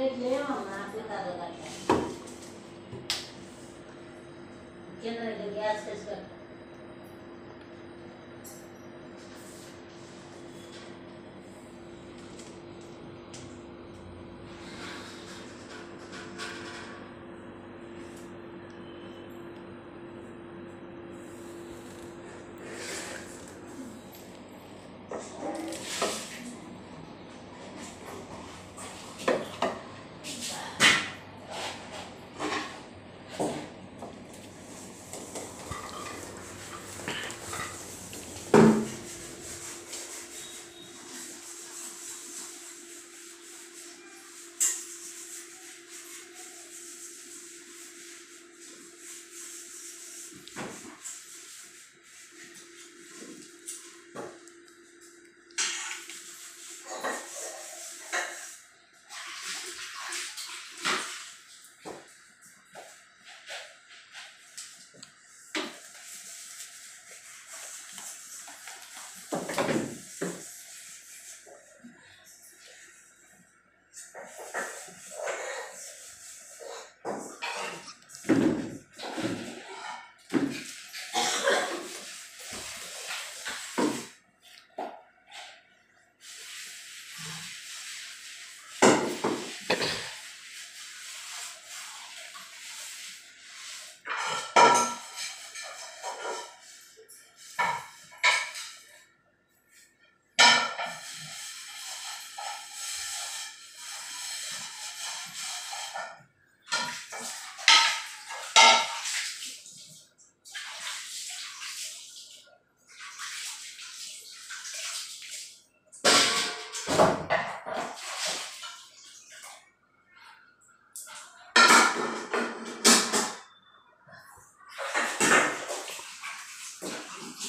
प्लेट ले हमारा से दादा लगता है जनरल गैस से you